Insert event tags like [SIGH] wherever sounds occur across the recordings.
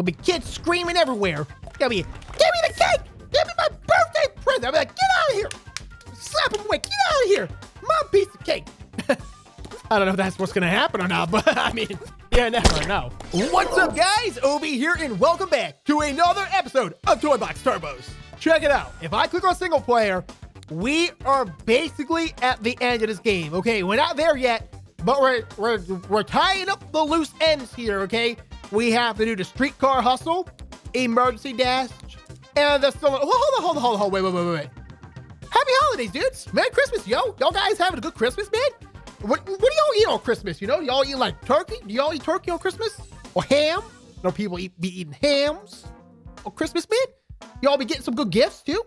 There'll be kids screaming everywhere. There'll be, give me the cake! Give me my birthday present! I'll be like, get out of here! Slap him away, get out of here! My piece of cake! [LAUGHS] I don't know if that's what's gonna happen or not, but [LAUGHS] I mean, yeah, never know. What's up, guys? OB here, and welcome back to another episode of Toy Box Turbos. Check it out. If I click on single player, we are basically at the end of this game. Okay, we're not there yet, but we're we're we're tying up the loose ends here. Okay, we have to do the streetcar hustle, emergency dash, and the still. Hold on, hold on, hold on, hold on. Wait, wait, wait, wait. Happy holidays, dudes! Merry Christmas, yo! Y'all guys having a good Christmas, man? What, what do y'all eat on Christmas? You know, y'all eat like turkey? Do y'all eat turkey on Christmas? Or ham? You know, people eat, be eating hams on Christmas, man. Y'all be getting some good gifts too.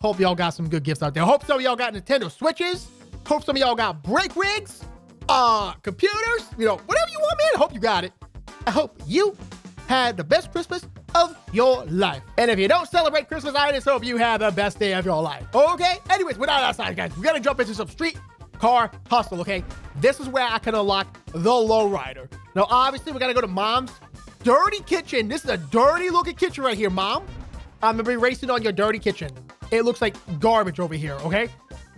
Hope y'all got some good gifts out there. Hope some of y'all got Nintendo Switches. Hope some of y'all got brake rigs, uh, computers, you know, whatever you want, man. Hope you got it. I hope you had the best Christmas of your life. And if you don't celebrate Christmas, I just hope you have the best day of your life. Okay? Anyways, without outside, guys, we gotta jump into some street car hustle, okay? This is where I can unlock the lowrider. Now, obviously, we gotta go to mom's dirty kitchen. This is a dirty looking kitchen right here, mom. I'm gonna be racing on your dirty kitchen. It looks like garbage over here, okay?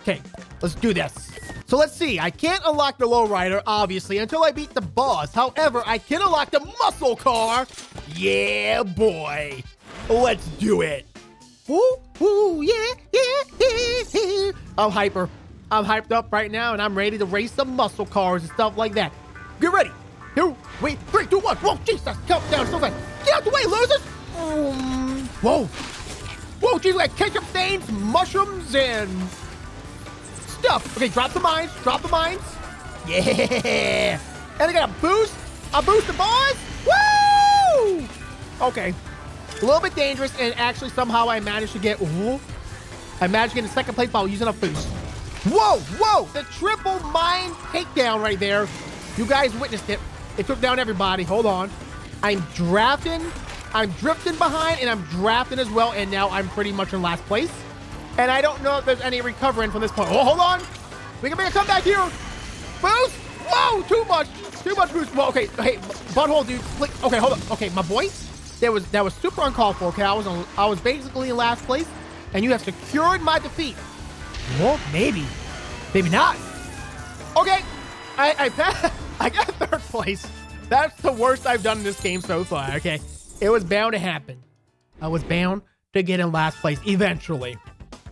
Okay, let's do this. So let's see. I can't unlock the lowrider, obviously, until I beat the boss. However, I can unlock the muscle car. Yeah, boy. Let's do it. Ooh, ooh, yeah, yeah, yeah, yeah. I'm hyper. I'm hyped up right now, and I'm ready to race some muscle cars and stuff like that. Get ready. Here, wait, three, two, one. Whoa, Jesus, count down so fast. Get out the way, losers. Um, whoa. Whoa, geez, like ketchup stains, mushrooms, and stuff. Okay, drop the mines, drop the mines. Yeah. And I got a boost, a boost the boys. Woo! Okay. A little bit dangerous, and actually somehow I managed to get, ooh, I managed to get in second place while using a boost. Whoa, whoa, the triple mine takedown right there. You guys witnessed it. It took down everybody. Hold on. I'm drafting. I'm drifting behind, and I'm drafting as well, and now I'm pretty much in last place. And I don't know if there's any recovering from this point. Oh, hold on. We can make a comeback here. Boost. Whoa, too much. Too much boost. Well, okay. Hey, butthole, dude. Click. Okay, hold on. Okay, my boy. That was that was super uncalled for. Okay, I was on, I was basically in last place, and you have secured my defeat. Well, maybe. Maybe not. Okay. I, I, [LAUGHS] I got third place. That's the worst I've done in this game so far, okay? It was bound to happen. I was bound to get in last place eventually.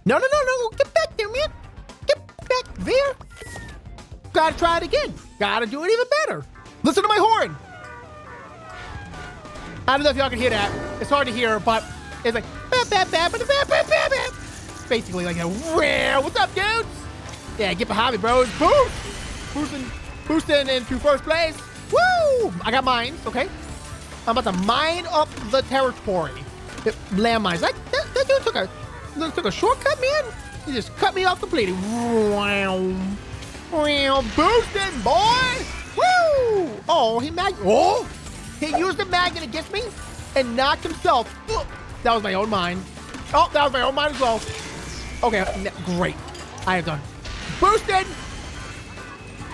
No, no, no, no. Get back there, man. Get back there. Gotta try it again. Gotta do it even better. Listen to my horn. I don't know if y'all can hear that. It's hard to hear, but it's like, bap, bap, bap, bap, bap, bap, bap. basically like a, rare. what's up, dudes? Yeah, get behind me, bros. Boost! Boosting, boosting into first place. Woo! I got mines, okay? I'm about to mine up the territory. Landmines. That, that, that dude took a, took a shortcut, man. He just cut me off completely. Wow. Wow. Boosting, boy! Woo! Oh, he mag- Oh! He used the magnet against me and knocked himself. That was my own mine. Oh, that was my own mine as well. Okay, great. I have done Boosted!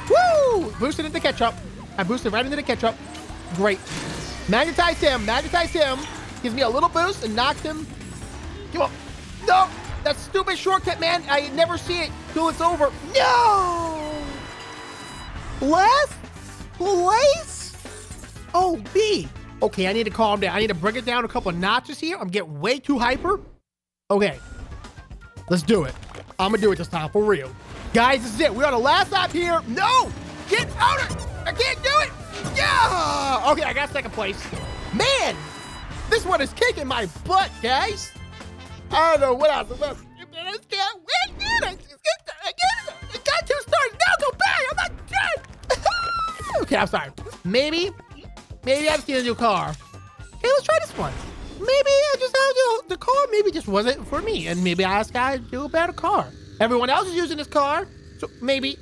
Woo! Boosted into ketchup. I boosted right into the ketchup. Great. Magnetize him. Magnetize him. Gives me a little boost and knocks him. Come on. No! That stupid shortcut, man. I never see it till it's over. No! Last place? Oh, B. Okay, I need to calm down. I need to bring it down a couple notches here. I'm getting way too hyper. Okay. Let's do it. I'm gonna do it this time, for real. Guys, this is it. We're the last lap here. No! Get out of! I can't do it! Yeah! Okay, I got second place. Man! This one is kicking my butt, guys. I don't know what else. I just can't win. I, just, I, I got two stars. Now go back. I'm not done. [LAUGHS] okay, I'm sorry. Maybe, maybe I just need a new car. Okay, let's try this one. Maybe I just have the, the car maybe just wasn't for me. And maybe I guy to do a better car. Everyone else is using this car, so maybe.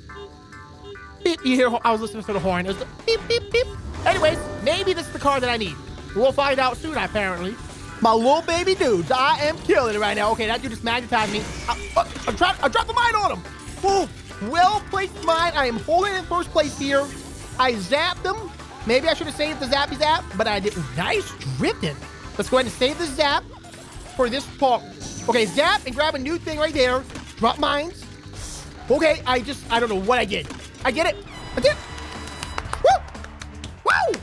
Beep, you hear? I was listening to the horn. It was the beep, beep, beep. Anyways, maybe this is the car that I need. We'll find out soon, apparently. My little baby dudes, I am killing it right now. Okay, that dude just magnetized me. I, I, dropped, I dropped the mine on him. Oh, well placed mine. I am holding in first place here. I zapped him. Maybe I should have saved the Zappy Zap, but I didn't. Nice drifting. Let's go ahead and save the Zap for this part. Okay, Zap and grab a new thing right there. Drop mines. Okay, I just, I don't know what I did. I get it. I did. Woo! Woo!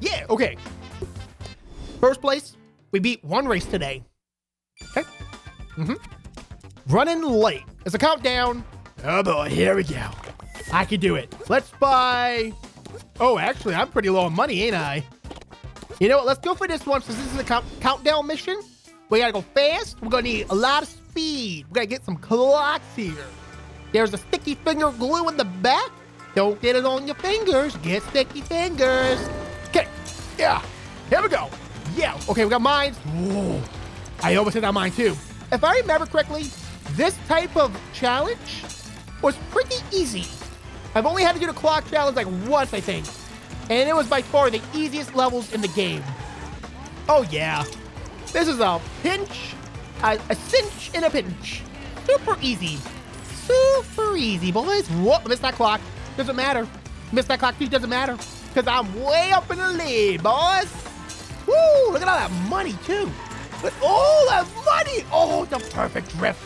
Yeah, okay. First place. We beat one race today. Okay. Mm-hmm. Running late. It's a countdown. Oh boy, here we go. I can do it. Let's buy... Oh, actually, I'm pretty low on money, ain't I? You know what? Let's go for this one since this is a count countdown mission. We gotta go fast. We're gonna need a lot of speed. We gotta get some clocks here. There's a sticky finger glue in the back. Don't get it on your fingers. Get sticky fingers. Okay. Yeah. Here we go. Yeah. Okay, we got mines. I almost hit that mine too. If I remember correctly, this type of challenge was pretty easy. I've only had to do the clock challenge like once, I think. And it was by far the easiest levels in the game. Oh yeah. This is a pinch, a, a cinch in a pinch. Super easy. Super easy, boys. Whoop, missed that clock. Doesn't matter. Missed that clock doesn't matter. Because I'm way up in the lead, boys. Woo, look at all that money too. But all that money. Oh, the perfect drift.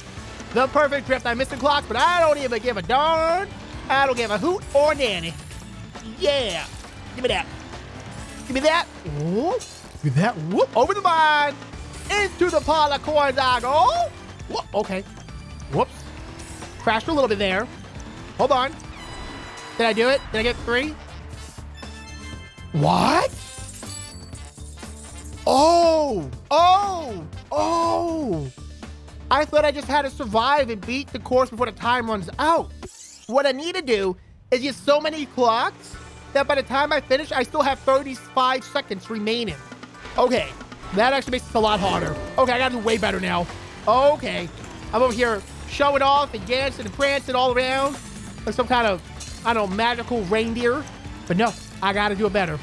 The perfect drift. I missed the clock, but I don't even give a darn. I don't give a hoot or nanny. Yeah. Give me that. Give me that. Whoop. Give me that. Whoop. Over the line. Into the pile of coins I go. Whoop. Okay. Whoops. Crashed a little bit there. Hold on. Did I do it? Did I get three? What? Oh. Oh. Oh. I thought I just had to survive and beat the course before the time runs out. What I need to do is get so many clocks that by the time I finish, I still have 35 seconds remaining. Okay, that actually makes it a lot harder. Okay, I gotta do way better now. Okay, I'm over here showing off and dancing and prancing all around like some kind of, I don't know, magical reindeer. But no, I gotta do it better.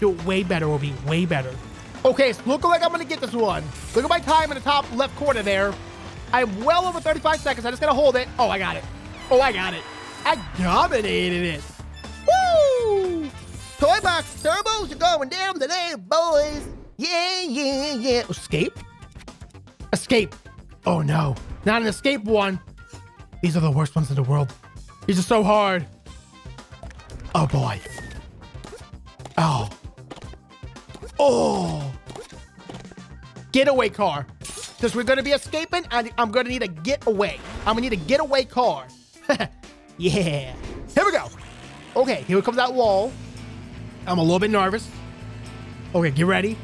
Do it way better, be way better. Okay, it's looking like I'm gonna get this one. Look at my time in the top left corner there. I'm well over 35 seconds. I just gotta hold it. Oh, I got it. Oh, I got it. I dominated it. Woo! Toy box turbos are going down today, boys. Yeah, yeah, yeah. Escape? Escape. Oh no, not an escape one. These are the worst ones in the world. These are so hard. Oh boy. Oh. Oh. Getaway car. Because we're going to be escaping, and I'm going to need a getaway. I'm going to need a getaway car. [LAUGHS] yeah. Here we go. Okay, here comes that wall. I'm a little bit nervous. Okay, get ready.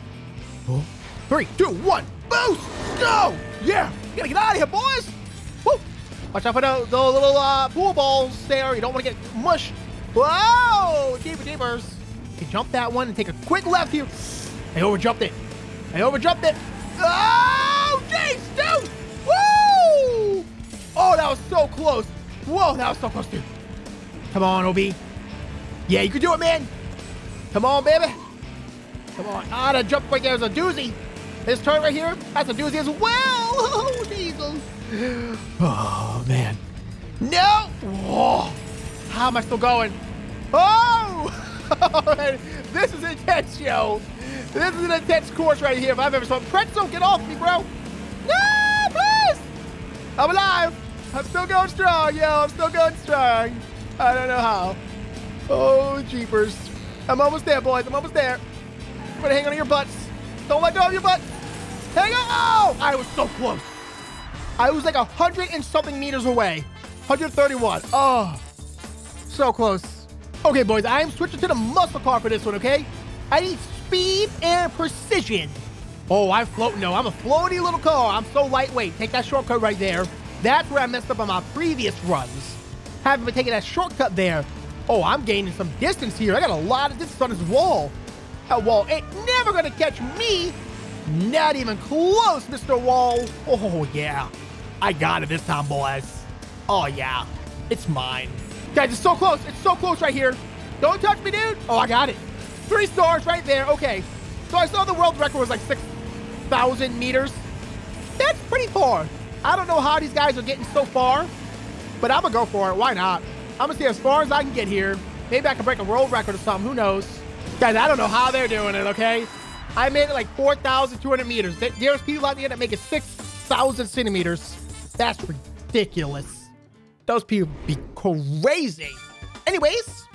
Oh. Three, two, one, boost! Go! Yeah! Gotta get out of here, boys! Woo! Watch out for the, the little uh, pool balls there. You don't want to get mush. Whoa! Deeper, deepers. You jump that one and take a quick left here. I overjumped it. I overjumped it. Oh, jeez, dude! Woo! Oh, that was so close. Whoa, that was so close, dude. Come on, OB. Yeah, you can do it, man. Come on, baby. Come on. Ah, that jump right there is a doozy. This turn right here, that's a doozy as well. [LAUGHS] Oh, Jesus. Oh, man. No. Whoa. How am I still going? Oh! [LAUGHS] [LAUGHS] this is intense, yo. This is an intense course right here if I've ever saw. Pretzel, get off me, bro. No, please. I'm alive. I'm still going strong, yo. I'm still going strong. I don't know how. Oh, jeepers. I'm almost there, boys. I'm almost there. I'm gonna hang on to your butts. Don't let go of your butts. Hang on. Oh, I was so close. I was like a hundred and something meters away. 131. Oh, so close. Okay, boys, I am switching to the muscle car for this one, okay? I need speed and precision. Oh, I'm floating, no. I'm a floaty little car. I'm so lightweight. Take that shortcut right there. That's where I messed up on my previous runs. Haven't been taking that shortcut there. Oh, I'm gaining some distance here. I got a lot of distance on this wall. That wall ain't never gonna catch me. Not even close, Mr. Wall. Oh, yeah. I got it this time, boys. Oh, yeah. It's mine. Guys, it's so close. It's so close right here. Don't touch me, dude. Oh, I got it. Three stars right there. Okay. So I saw the world record was like 6,000 meters. That's pretty far. I don't know how these guys are getting so far, but I'm going to go for it. Why not? I'm going to see as far as I can get here. Maybe I can break a world record or something. Who knows? Guys, I don't know how they're doing it, okay? I made it like 4,200 meters. There's people out there that make it 6,000 centimeters. That's ridiculous. Those people be crazy. Anyways,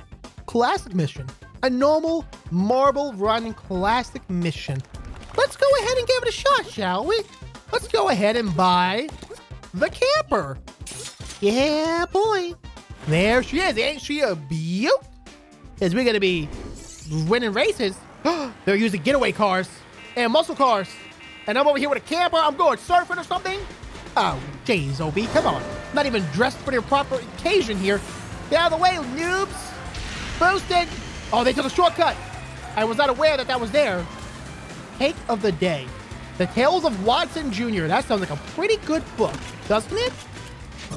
classic mission. A normal marble run classic mission. Let's go ahead and give it a shot, shall we? Let's go ahead and buy the camper. Yeah, boy. There she is. Ain't she a beaut? Is we gonna be winning races. [GASPS] They're using getaway cars and muscle cars. And I'm over here with a camper. I'm going surfing or something. Oh, jeez, OB, come on. Not even dressed for the proper occasion here. Get out of the way, noobs. Boosted. Oh, they took a shortcut. I was not aware that that was there. Take of the day. The Tales of Watson Jr. That sounds like a pretty good book, doesn't it?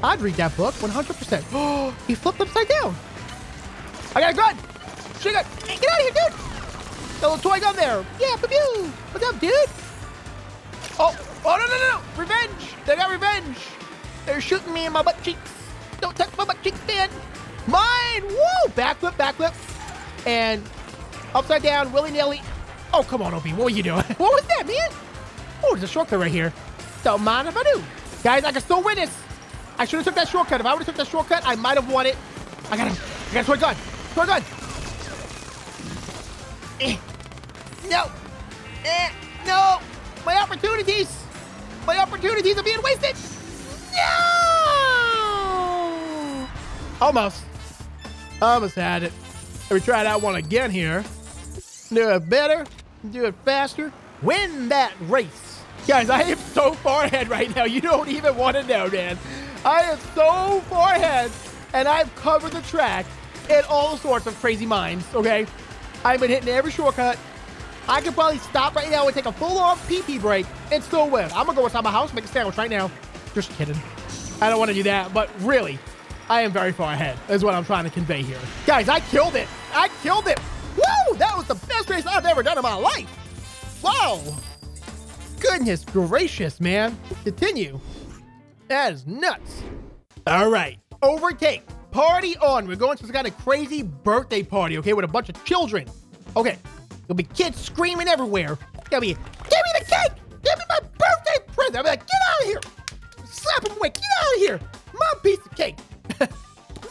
I'd read that book 100%. Oh, [GASPS] he flipped upside down. I got a gun. Shoot. Hey, get out of here, dude. The little toy gun there. Yeah, pew What's up, dude? Oh, oh, no, no, no. Revenge. They got revenge. They're shooting me in my butt cheeks. Don't touch my butt cheeks, man. Mine. Woo. Backflip, backflip. And upside down, willy-nilly. Oh, come on, OB. What were you doing? [LAUGHS] what was that, man? Oh, there's a shortcut right here. Don't mind if I do. Guys, I can still win this. I should have took that shortcut. If I would have took that shortcut, I might have won it. I got him. I got a toy gun. Toy gun. Eh. No. Eh. No. My opportunities. My opportunities are being wasted. No. Almost. Almost had it. Let me try that one again here. Do it better. Do it faster. Win that race. Guys, I am so far ahead right now. You don't even want to know, man. I am so far ahead, and I've covered the track in all sorts of crazy minds, okay? I've been hitting every shortcut. I could probably stop right now and take a full-on PP break and still win. I'm gonna go inside my house, make a sandwich right now. Just kidding. I don't want to do that, but really, I am very far ahead, is what I'm trying to convey here. Guys, I killed it. I killed it. Woo! That was the best race I've ever done in my life. Wow. Goodness gracious, man. Continue. That is nuts. All right, overtake. Party on. We're going to some kind of crazy birthday party, okay, with a bunch of children. Okay, there'll be kids screaming everywhere. There'll be, give me the cake! Give me my birthday present! I'll be like, get out of here! Slap him away, get out of here! My piece of cake! [LAUGHS]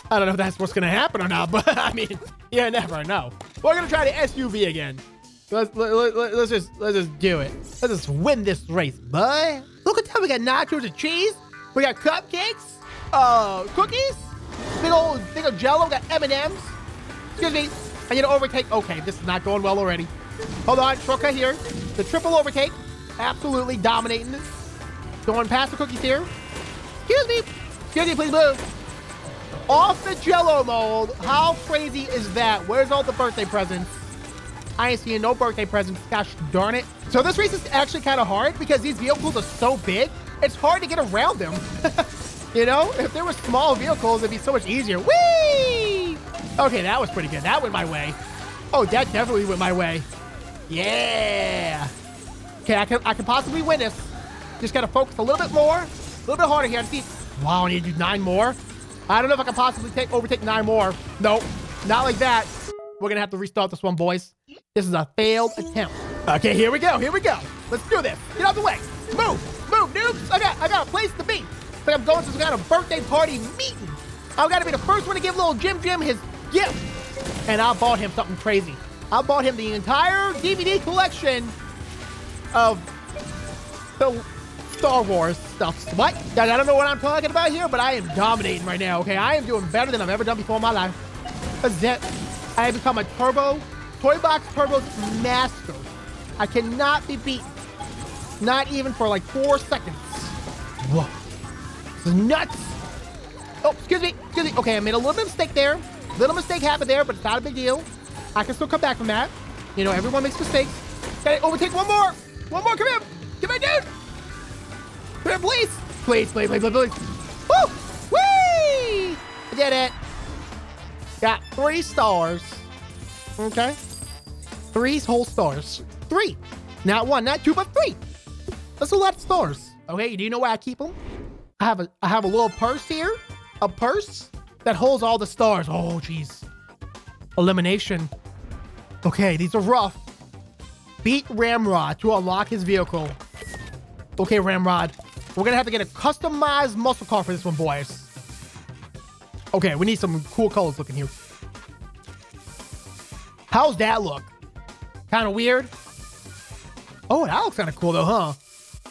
I don't know if that's what's gonna happen or not, [LAUGHS] but I mean, you never know. We're gonna try the SUV again. Let's let, let, let's just let's just do it. Let's just win this race, boy. Look at that, we got nachos and cheese. We got cupcakes, uh, cookies, big old thing of Jello. We got M and M's. Excuse me. I need to overtake. Okay, this is not going well already. Hold on, shortcut here. The triple overtake, absolutely dominating. Going past the cookies here. Excuse me. Excuse me, please move. Off the Jello mold. How crazy is that? Where's all the birthday presents? I ain't seeing no birthday presents. Gosh darn it. So this race is actually kind of hard because these vehicles are so big it's hard to get around them. [LAUGHS] you know, if there were small vehicles, it'd be so much easier. Whee! Okay, that was pretty good. That went my way. Oh, that definitely went my way. Yeah. Okay, I can I can possibly win this. Just gotta focus a little bit more, a little bit harder here. See, wow, I need to do nine more. I don't know if I can possibly take overtake nine more. Nope, not like that. We're gonna have to restart this one, boys. This is a failed attempt. Okay, here we go. Here we go. Let's do this. Get out the way. Move. Move, noobs! I got I got a place to be. Like I'm going to some kind of birthday party meeting. I've got to be the first one to give little Jim Jim his gift. And I bought him something crazy. I bought him the entire DVD collection of the Star Wars stuff. What? Guys, I don't know what I'm talking about here, but I am dominating right now, okay? I am doing better than I've ever done before in my life. That's. I have become a Turbo, Toy Box Turbo master. I cannot be beaten. Not even for like four seconds. Whoa. This is nuts. Oh, excuse me. Excuse me. Okay, I made a little bit of mistake there. Little mistake happened there, but it's not a big deal. I can still come back from that. You know, everyone makes mistakes. Gotta overtake one more. One more. Come here. Come here, dude. Please. Please, please, please, please, please. Woo! Whee! I did it. Got three stars. Okay. Three whole stars. Three. Not one, not two, but three. That's a lot of stars. Okay, do you know where I keep them? I have a I have a little purse here, a purse that holds all the stars. Oh, jeez. Elimination. Okay, these are rough. Beat Ramrod to unlock his vehicle. Okay, Ramrod. We're gonna have to get a customized muscle car for this one, boys. Okay, we need some cool colors looking here. How's that look? Kind of weird. Oh, that looks kind of cool though, huh?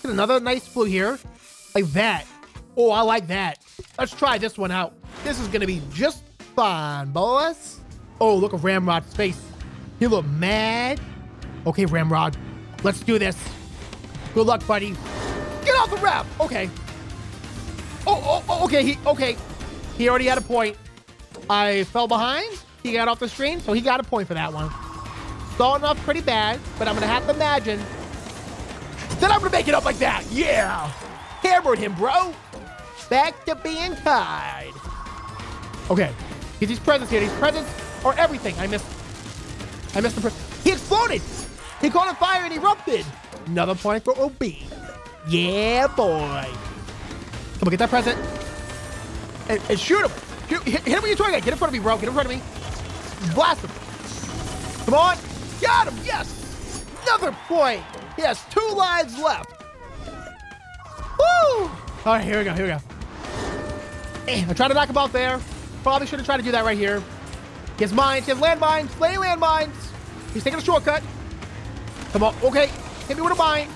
Get another nice blue here. Like that. Oh, I like that. Let's try this one out. This is gonna be just fine, boys. Oh, look at Ramrod's face. He look mad. Okay, Ramrod, let's do this. Good luck, buddy. Get off the ramp. Okay. Oh, oh, oh, okay. He, okay. He already had a point. I fell behind. He got off the screen, so he got a point for that one. Starting off pretty bad, but I'm gonna have to imagine that I'm gonna make it up like that. Yeah. Hammered him, bro. Back to being tied. Okay. Get these presents here. These presents are everything. I missed. I missed the. Pre he exploded. He caught on fire and erupted. Another point for OB. Yeah, boy. Come on, get that present. And, and shoot him. Hit, hit him with your toy gun. Get in front of me, bro. Get in front of me. Blast him. Come on. Got him. Yes. Another point. He has two lives left. Woo. All right, here we go. Here we go. Eh, I tried to knock him out there. Probably should have tried to do that right here. He has mines. He has landmines. Plenty landmines. He's taking a shortcut. Come on. Okay. Hit me with a mine.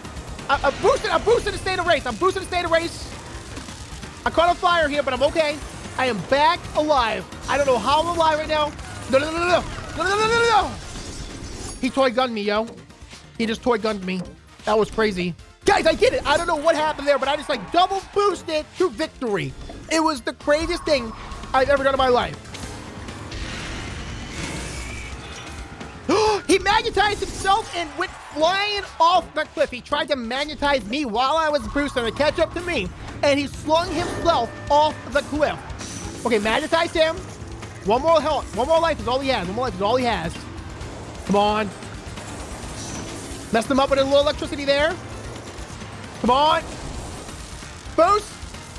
I, I'm boosting. I'm boosting the state of race. I'm boosting the state of race. I caught on fire here, but I'm okay. I am back alive. I don't know how I'm alive right now. No, no, no, no, no. No, no, no, no, no. He toy gunned me, yo. He just toy gunned me. That was crazy. Guys, I get it. I don't know what happened there, but I just like double boosted to victory. It was the craziest thing I've ever done in my life. He magnetized himself and went flying off the cliff. He tried to magnetize me while I was boosting to catch up to me, and he slung himself off the cliff. Okay, magnetize him. One more health. One more life is all he has. One more life is all he has. Come on. Messed him up with a little electricity there. Come on. Boost.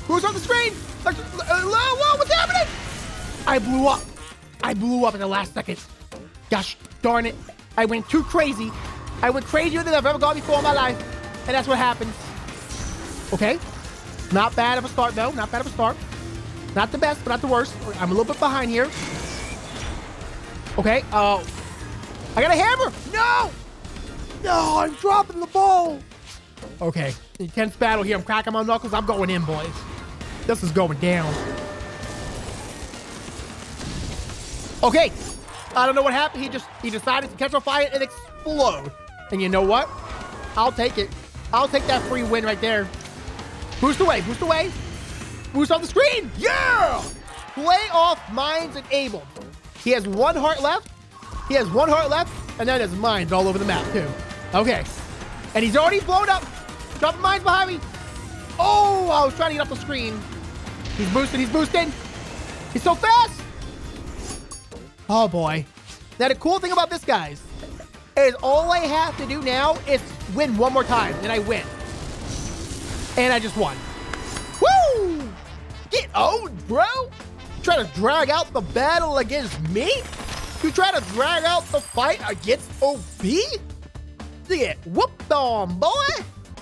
Who's on the screen? Uh, whoa, what's happening? I blew up. I blew up in the last second. Gosh darn it. I went too crazy. I went crazier than I've ever gone before in my life. And that's what happens. Okay. Not bad of a start, though. Not bad of a start. Not the best, but not the worst. I'm a little bit behind here. Okay. Uh, I got a hammer. No. No, I'm dropping the ball. Okay. Intense battle here. I'm cracking my knuckles. I'm going in, boys. This is going down. Okay. I don't know what happened. He just, he decided to catch on fire and explode. And you know what? I'll take it. I'll take that free win right there. Boost away. Boost away. Boost on the screen. Yeah! Playoff mines enabled. He has one heart left. He has one heart left. And then there's mines all over the map, too. Okay. And he's already blown up. Dropping mines behind me. Oh, I was trying to get off the screen. He's boosting. He's boosting. He's so fast. Oh, boy. Now, the cool thing about this, guys, is all I have to do now is win one more time, and I win. And I just won. Woo! Get owned, bro! Try to drag out the battle against me? You try to drag out the fight against OB? it. whooped on, boy!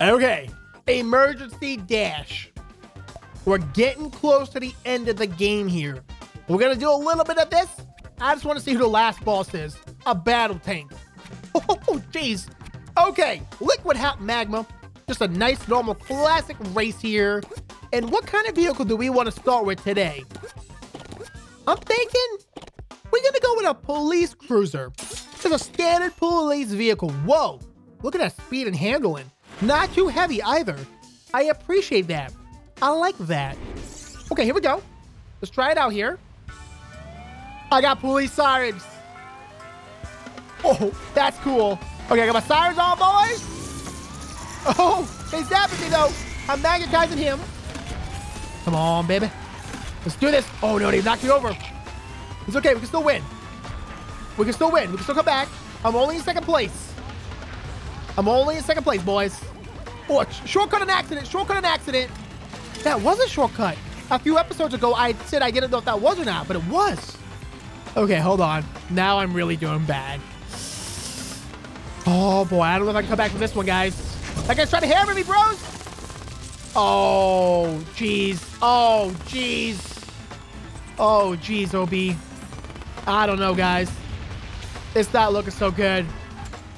Okay, emergency dash. We're getting close to the end of the game here. We're gonna do a little bit of this. I just want to see who the last boss is. A battle tank. [LAUGHS] Oh, jeez. Okay, liquid hot magma. Just a nice, normal, classic race here. And what kind of vehicle do we want to start with today? I'm thinking we're gonna go with a police cruiser. It's a standard police vehicle. Whoa, look at that speed and handling. Not too heavy either. I appreciate that. I like that. Okay, here we go. Let's try it out here. I got police sirens. Oh, that's cool. Okay, I got my sirens on, boys. Oh, they zapping me though. I'm magnetizing him. Come on, baby. Let's do this. Oh no, they knocked me over. It's okay, we can still win. We can still win. We can still come back. I'm only in second place. I'm only in second place, boys. Oh, shortcut an accident. Shortcut an accident. That was a shortcut. A few episodes ago, I said I didn't know if that was or not, but it was. Okay, hold on. Now I'm really doing bad. Oh boy, I don't know if I can come back from this one, guys. That guy's trying to hammer me, bros. Oh, jeez. Oh, jeez. Oh, jeez, OB. I don't know, guys. It's not looking so good.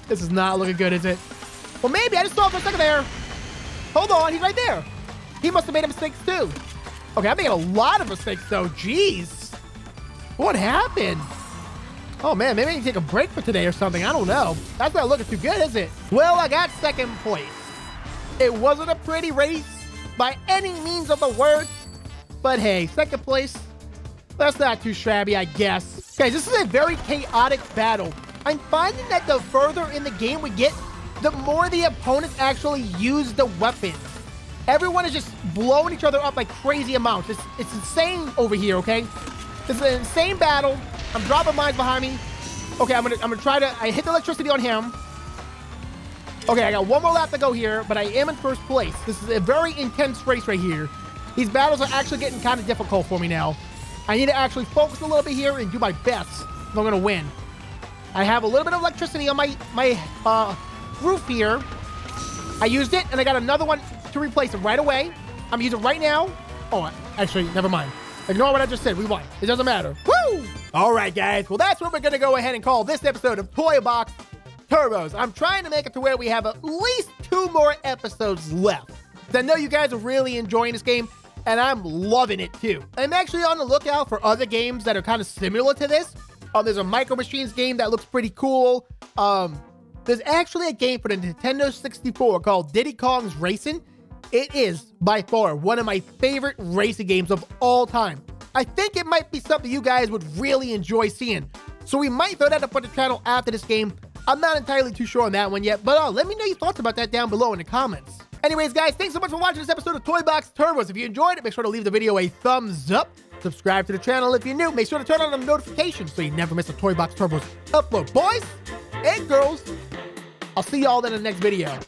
This is not looking good, is it? Well, maybe. I just saw him for a second there. Hold on. He's right there. He must have made a mistake, too. Okay, I'm making a lot of mistakes, though. Jeez. What happened? Oh, man. Maybe I can take a break for today or something. I don't know. That's not looking too good, is it? Well, I got second place. It wasn't a pretty race by any means of the word. But hey, second place, that's not too shabby, I guess. Guys, this is a very chaotic battle. I'm finding that the further in the game we get, the more the opponents actually use the weapons. Everyone is just blowing each other up like crazy amounts. It's, it's insane over here, okay? This is an insane battle. I'm dropping mines behind me. Okay, I'm gonna I'm gonna try to I hit the electricity on him. Okay, I got one more lap to go here, but I am in first place. This is a very intense race right here. These battles are actually getting kind of difficult for me now. I need to actually focus a little bit here and do my best if I'm to win. I have a little bit of electricity on my, my uh, roof here. I used it, and I got another one to replace it right away. I'm using it right now. Oh, actually, never mind. Ignore what I just said. We won. It doesn't matter. Woo! All right, guys. Well, that's what we're going to go ahead and call this episode of Toy Box Turbos. I'm trying to make it to where we have at least two more episodes left. I know you guys are really enjoying this game, and I'm loving it too. I'm actually on the lookout for other games that are kind of similar to this. Um, there's a Micro Machines game that looks pretty cool. Um, there's actually a game for the Nintendo 64 called Diddy Kong's Racing. It is by far one of my favorite racing games of all time. I think it might be something you guys would really enjoy seeing. So we might throw that up on the channel after this game. I'm not entirely too sure on that one yet, but uh, let me know your thoughts about that down below in the comments. Anyways, guys, thanks so much for watching this episode of Toy Box Turbos. If you enjoyed it, make sure to leave the video a thumbs up. Subscribe to the channel if you're new. Make sure to turn on the notifications so you never miss a Toy Box Turbos upload. Boys and girls, I'll see y'all in the next video.